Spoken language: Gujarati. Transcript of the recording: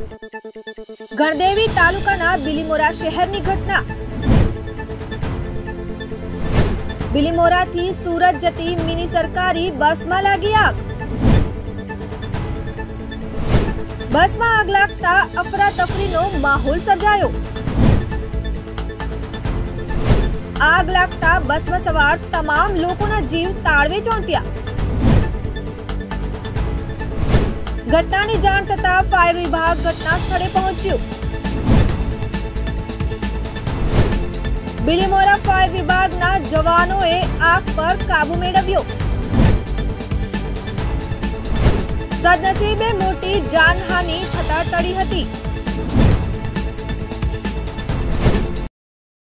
ગણદેવી તાલુકાના બિલીમોરા શહેરની ઘટના. બિલીમોરાથી સુરત જતી મિની સરકારી બસમાં લાગી આગ. બસમાં આગ લાગતા અફરાતફરીનો માહોલ સર્જાયો. આગ લાગતા બસમાં સવાર તમામ લોકોના જીવ તાળવે ચોંટ્યા. ઘટનાની જાણ થતાં ફાયર વિભાગ ઘટના સ્થળે પહોંચ્યું. બિલીમોરા ફાયર વિભાગના જવાનોએ આગ પર કાબુ મેળવ્યો. સદનસીબે મોટી જાનહાનિ થતા ટળી હતી.